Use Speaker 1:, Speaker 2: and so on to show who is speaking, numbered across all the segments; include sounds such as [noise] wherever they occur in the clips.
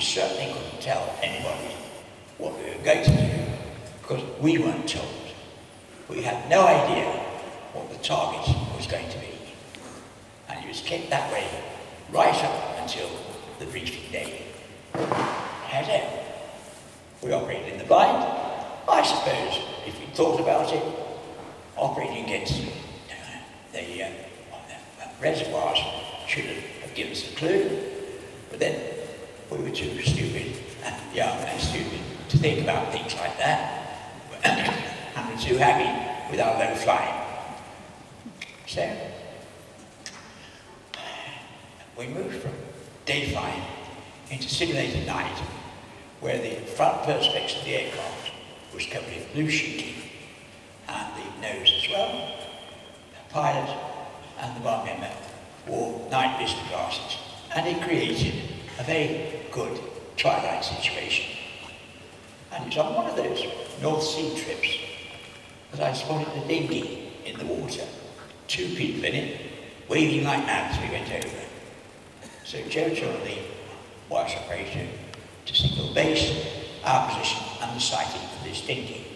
Speaker 1: we certainly couldn't tell anybody what we were going to do because we weren't told. We had no idea what the target was going to be. And it was kept that way right up until the briefing day. However, we operated in the blind. I suppose, if we thought about it, operating against uh, the, uh, the reservoirs should have given us a clue. But then we were too stupid, and young and stupid, to think about things like that. [laughs] and we're too happy with our low flying. So, we moved from day flying into simulated night, where the front perspex of the aircraft was covered in blue sheeting, and the nose as well. The pilot and the bomb aimer wore night vision glasses, and it created a very good twilight situation. And it was on one of those North Sea trips that I spotted a dinghy in the water, two people in it, waving like mad as we went over. So Joe told the wireless operator to signal base, our position and the sighting of this dinghy.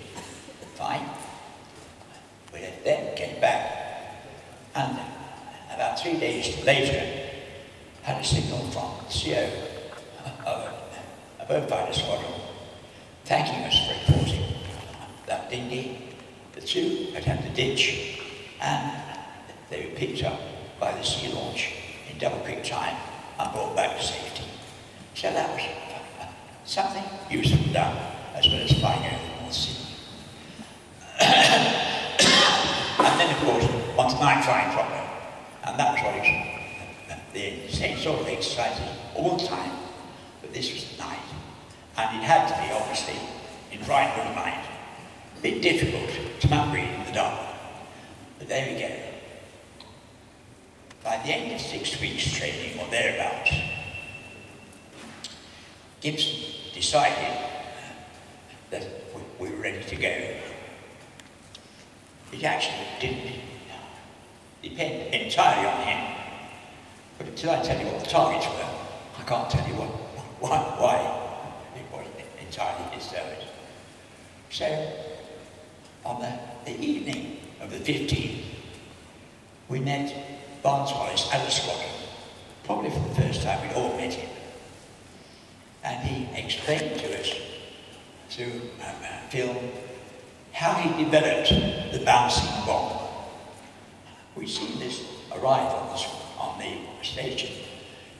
Speaker 1: Fine. We then came back and about three days later had a signal from the CO of a Beaufighter squadron thanking us for reporting that dinghy. The two had had the ditch and they were picked up by the sea launch in double quick time and brought back to safety. So that was something useful done as well as flying over the North Sea. [coughs] and then of course, onto night flying problem. And that was what it was, the same sort of exercises all the time, but this was night. And it had to be, obviously, in bright moonlight, a bit difficult to map read in the dark. But there we go. By the end of six weeks training, or thereabouts, Gibson decided that we were ready to go. It actually didn't depend entirely on him. But until I tell you what the targets were, I can't tell you what, why, why it was entirely his service. So, on the, the evening of the 15th, we met Barnes Wallis at a squadron, probably for the first time we'd all met him. And he explained to us through um, film how he developed the bouncing bomb. We'd seen this arrive on the, on the station.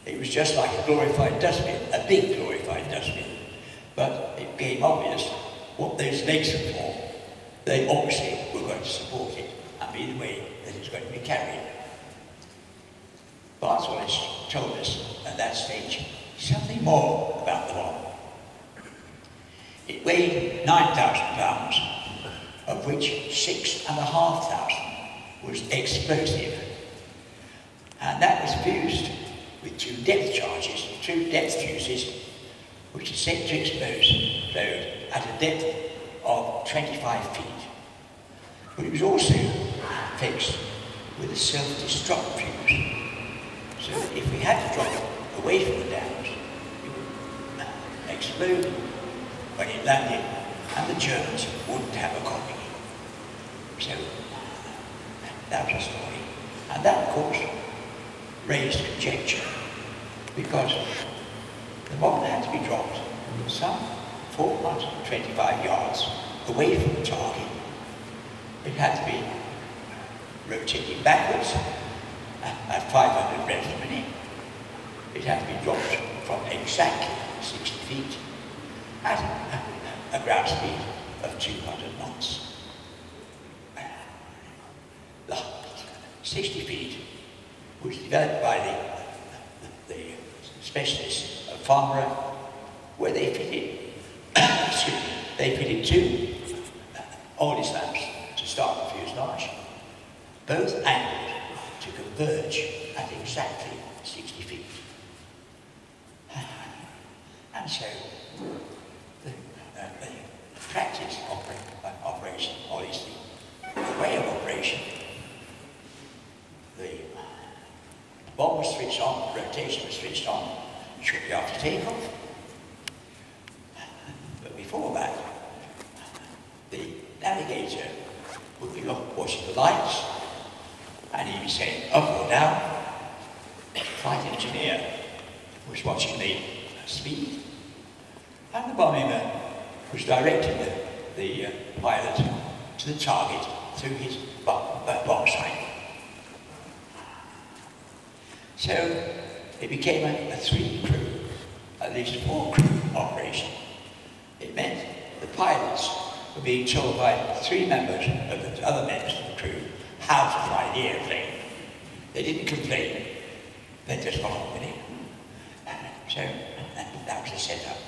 Speaker 1: It was just like a glorified dustbin, a big glorified dustbin. But it became obvious what those legs were for. They obviously were going to support it and be the way that it's going to be carried. Wallis told us at that stage something more about the bomb. It weighed 9,000 pounds, of which 6,500 was explosive. And that was fused with two depth charges, two depth fuses, which are set to explode at a depth of 25 feet. But it was also fixed with a self-destruct fuse. So if we had to drop it away from the dams, it would explode when it landed, and the Germans wouldn't have a copy. So that was a story. And that, of course, raised conjecture, because the bomb had to be dropped some 425 yards away from the target. It had to be rotating backwards at 500 revs minute. It had to be dropped from exactly 60 feet at a, ground speed of 200 knots. The 60 feet was developed by the, the, specialists of Farnborough, where they fitted, [coughs] they fitted two Aldis lamps to start the fuselage, both angled to converge at exactly 60 feet. [sighs] And so the, uh, the practice of operation, obviously, the way of operation, the bomb was switched on, the rotation was switched on shortly after takeoff, But before that, the navigator would be watching the lights, and he'd be saying up or down. The flight engineer was watching the speed, and the bomber was directing the, the uh, pilot to the target through his bomb, uh, bomb sight. So it became a, a three crew, at least four crew operation. It meant the pilots were being told by three members of the other members of the crew how to fly the airplane. They didn't complain, they just followed it. So that, that was the setup.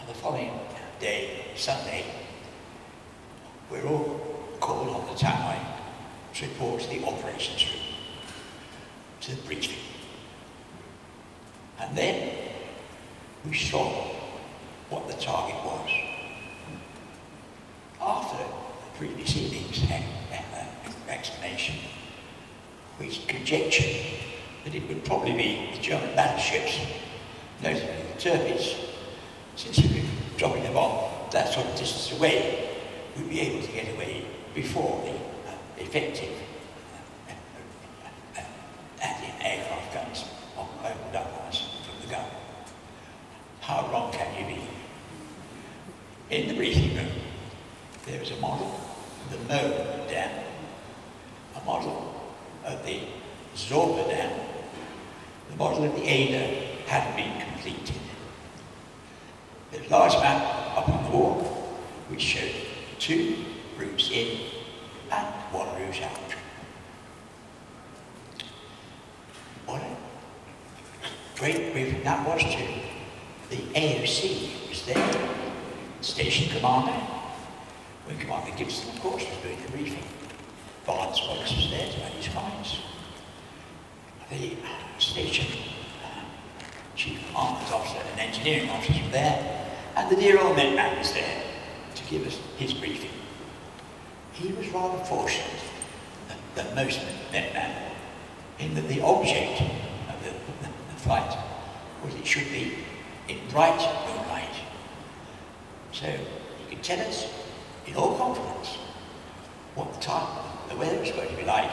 Speaker 1: On the following day, Sunday, we're all called on the tannoy to report to the operations room, to briefing. And then we saw what the target was. After the previous evening's explanation, we conjectured that it would probably be the German battleships, notably the Tirpitz, since we were dropping them on that sort of distance away, we'd be able to get away before the uh, effective uh, uh, anti-aircraft guns opened up on us from the gun. How wrong can you be? In the briefing room, there was a model the Möhne Dam, a model of the Sorpe Dam, the model of the Eder hadn't been completed. A large map up on the wall which showed two routes in and one route out. What a great briefing that was to the AOC was there, station commander, when Commander Gibson, of course, was doing the briefing. Barnes was there to add his comments. The station uh, chief arms officer and engineering officers were there, and the dear old man was there to give us his briefing. He was rather fortunate than most Met men in that the object of the, [laughs] the, the flight was it should be in bright. So he could tell us in all confidence what the time, the weather was going to be like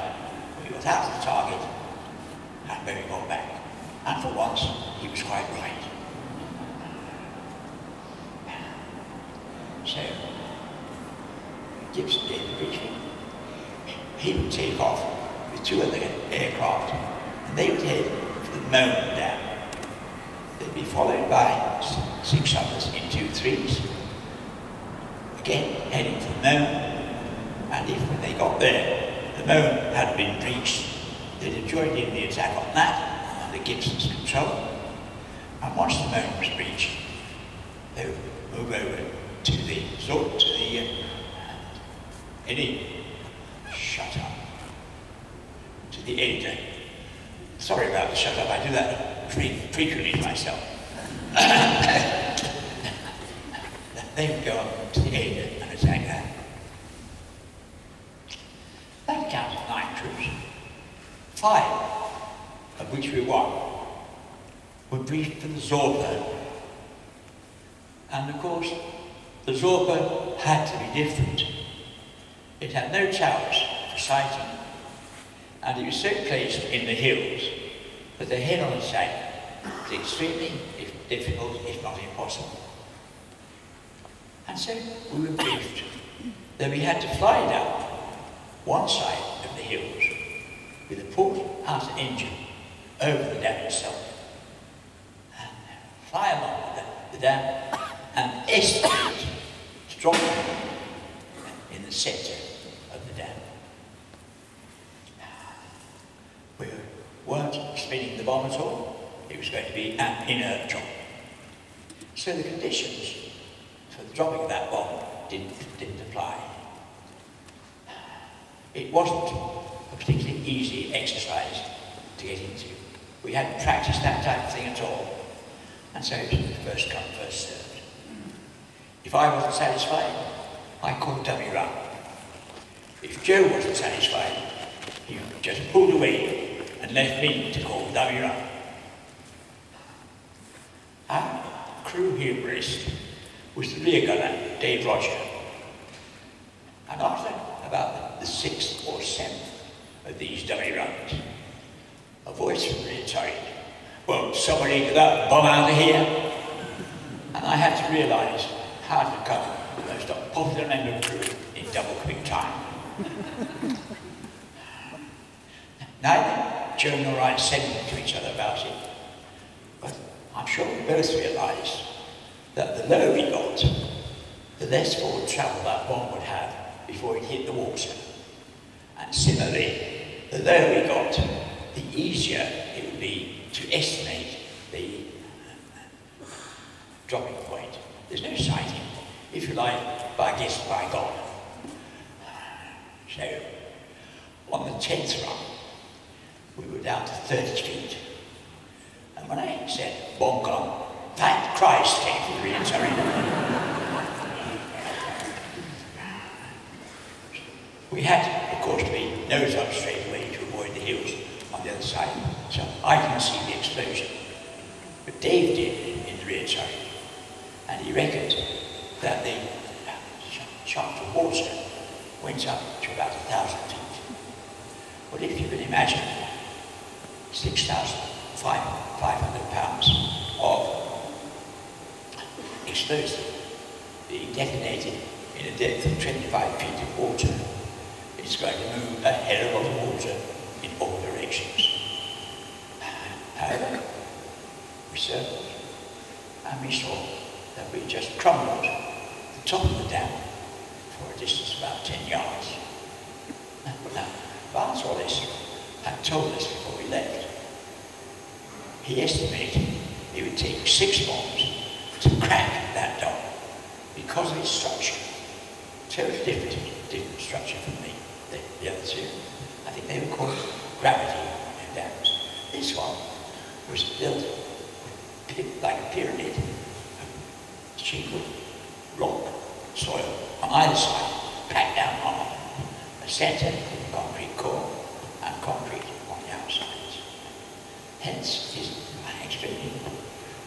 Speaker 1: we got out of the target and when we got back. And for once, he was quite right. So, Gibson did the briefing. He would take off with two other aircraft, and they would head for the Möhne Dam. They'd be followed by six others in two threes, again heading for the Möhne, and if when they got there, the Möhne had been breached, they'd have joined in the attack on that under Gibson's control. And once the Möhne was breached, they would move over to the sort to the uh, any shut up to the Eder. Sorry about the shut up. I do that frequently myself. [laughs] they would go up to the Eder and attack that. For nine troops. Five, of which we won, were briefed for the Sorpe. And of course, the Sorpe had to be different. It had no towers for sighting, and it was so placed in the hills that the head on sight was extremely if difficult, if not impossible. And so we were briefed that we had to fly down one side of the hills with a port out engine over the dam itself and fly along the, the dam and estimate strong in the centre of the dam. We weren't spinning the bomb at all. It was going to be an inert drop. So the conditions for the dropping of that bomb didn't, didn't apply. It wasn't a particularly easy exercise to get into. We hadn't practiced that type of thing at all. And so it was first come, first served. If I wasn't satisfied, I called W up. If Joe wasn't satisfied, he just pulled away and left me to call W up. Ah, crew humorist was the rear gunner, Dave Rodger. And after about the sixth or seventh of these dummy runs, a voice from the turret, well, somebody get that bomb out of here? And I had to realise how to become the most popular member of the crew in double quick time. Neither Joe nor I said to each other about it, but I'm sure we both realised that the lower we got, the less forward travel that bomb would have before it hit the water. And similarly, the lower we got, the easier it would be to estimate the uh, dropping point. There's no sighting, if you like, by guess by God. So, on the 10th run, we were down to 30 feet. And when I said, bomb gone, thank Christ came from the rear We had, of course, to be nose up straight away to avoid the hills on the other side, so I didn't see the explosion. But Dave did in the rear side, and he reckoned that the shaft of water went up to about a thousand feet. But if you can imagine 6,500 pounds explosive being detonated in a depth of 25 feet of water, it's going to move a hell of a lot of water in all directions. However, we circled and we saw that we just crumbled the top of the dam for a distance of about 10 yards. Now, Barnes Wallis had told us before we left, he estimated it would take six bombs to crack that dome because of its structure. Totally different, different structure from the, the, the other two. I think they were called gravity dams. This one was built like a pyramid of shingle, rock, soil on either side, packed down hard. A centre concrete core and concrete on the outsides. Hence, his explaining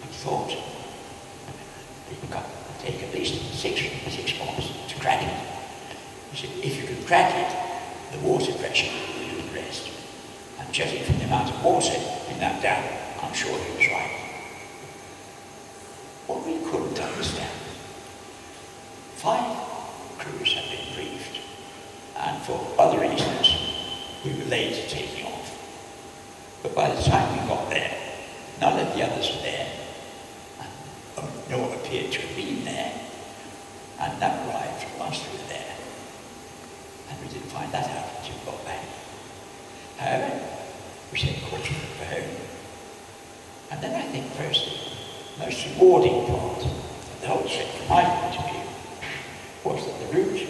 Speaker 1: he thought it could take at least six, six bombs to crack it. He said, if you can crack it, the water pressure will do the rest. And judging from the amount of water in that dam, I'm sure he was right. What we couldn't understand, five crews had been briefed, and for other reasons, we were late taking off. But by the time we got there, none of the others were there, and no one appeared to have been there, and none arrived whilst we were there. And we didn't find that out until we got back. However, we said for home. And then I think first, the most rewarding part of the whole trip, from my point of view, was that the route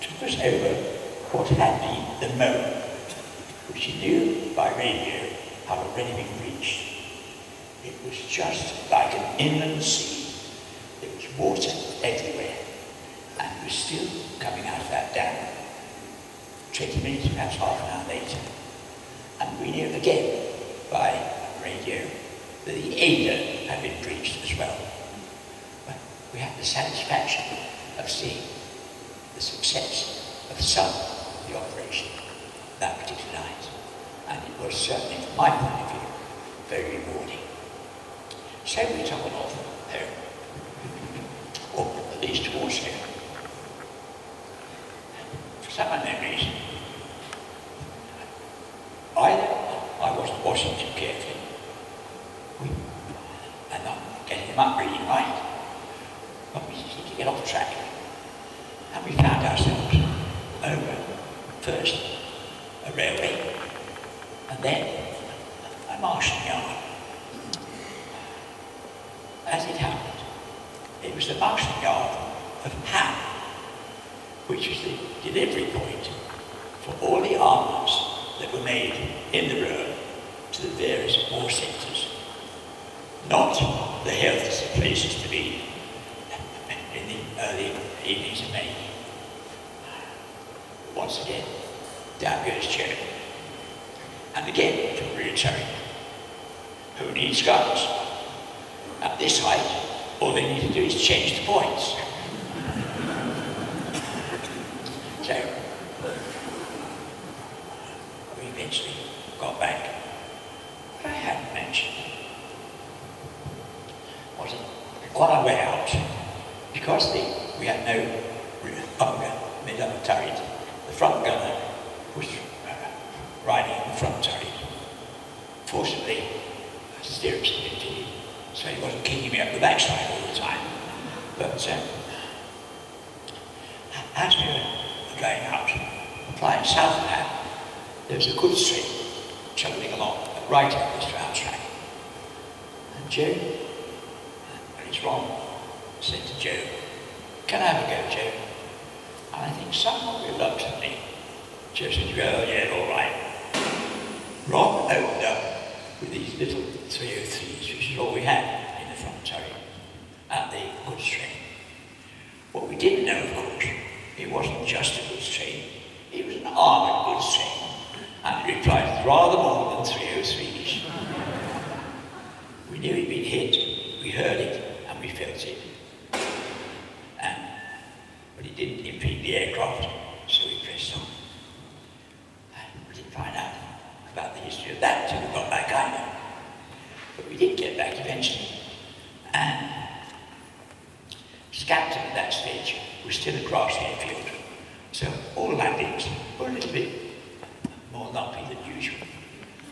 Speaker 1: took us over what had been the moat, which he knew by radio had already been reached. It was just like an inland sea. There was water everywhere, and was still coming out of that dam. 20 minutes, perhaps half an hour later. And we knew again by radio that the Eder had been breached as well. But we had the satisfaction of seeing the success of some of the operation that particular night. And it was certainly, from my point of view, very rewarding. So we travelled off home, or at least towards home. For some unknown reason, either I wasn't watching too carefully, we, and I'm getting them up really right, but we seemed to get off track. And we found ourselves over first a railway. And then a marshalling yard. As it happened, it was the marshalling yard of Hamm, which was the delivery point for all the armours that were made in the road to the various war centres. Not the healthiest of places to be in the early evenings of May. Once again, down goes Joe. And again to return. Who needs guns? At this height, all they need to do is change the points. so, we eventually got back. What I hadn't mentioned was that on our way out, because the, we had no bunker made up of turret, the front gunner was uh, riding in the front turret. Fortunately, stirrups had been fitted, so he wasn't kicking me up the backside all the time. Um, as we were going out, flying south there was a good stream chugging along right up this rail track. And Joe, and it's wrong, said to Joe, can I have a go, Joe? And I think somewhat reluctantly, Joe said, oh yeah, all right. Ron opened up with these little 303s, which is all we had in the front turret at the goods train. Didn't know, of course, it wasn't just a goods train, it was an armoured goods train. And it replied rather more than 303s. we knew he'd been hit, we heard it, and we felt it. And, but it didn't impede the aircraft, so we pressed on. And we didn't find out about the history of that until we got back either. But we did get back eventually. And Scampton at that stage was still a grassy airfield. So all landings were a little bit more lumpy than usual.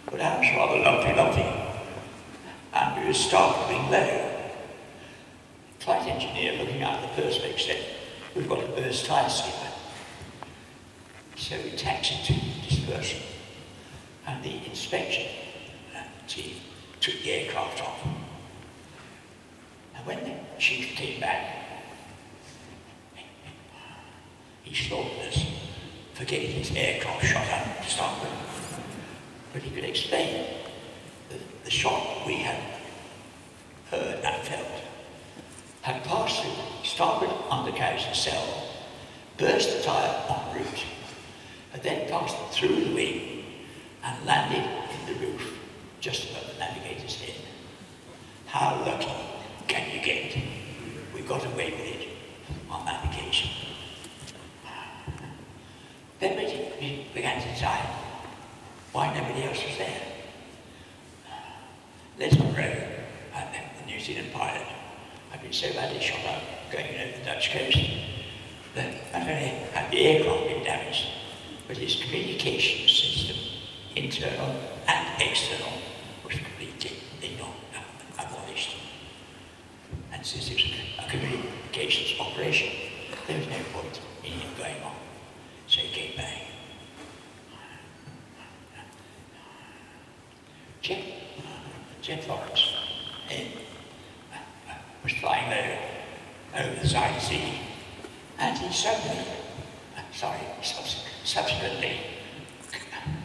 Speaker 1: But ours rather lumpy, lumpy. Were startling low. Flight engineer looking out of the perspex said, we've got a burst tyre skipper. So we taxied to dispersion and the inspection uh, team took the aircraft off. And when the chief came back, he slaughtered us for getting his aircraft shot up to start with. But he could explain that the shot we had heard and felt had passed through the starboard undercarriage nacelle, burst the tyre en route, had then passed through the wing and landed in the roof just above the navigator's head. How lucky can you get? We got away with it on that occasion. Then we began to decide why nobody else was there. Les Munro, New Zealand pilot, had been so badly shot up going over the Dutch coast that not only had the aircraft been damaged, but his communication system internal and external, was completely ignored, uh, abolished. And since it was a communications operation, there was no point in him going on. So he came back. Jeff, Jeff Lawrence in, uh, was flying over, over the side sea, and he suddenly, uh, sorry, subsequently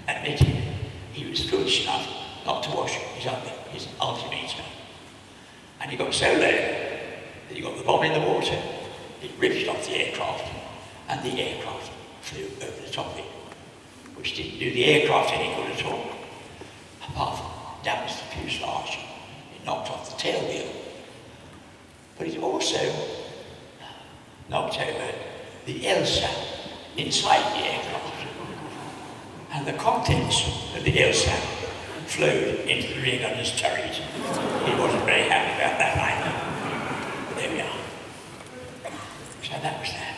Speaker 1: admitted he was foolish enough not to wash his, his altimeter. And he got so low he got the bomb in the water, it ripped off the aircraft, and the aircraft flew over the top of it, which didn't do the aircraft any good at all. Apart from damage the fuselage, it knocked off the tail wheel. But it also uh, knocked over the Elsan inside the aircraft and the contents of the Elsan flowed into the on his turret. He wasn't very happy about that either. But there we are. So that was that.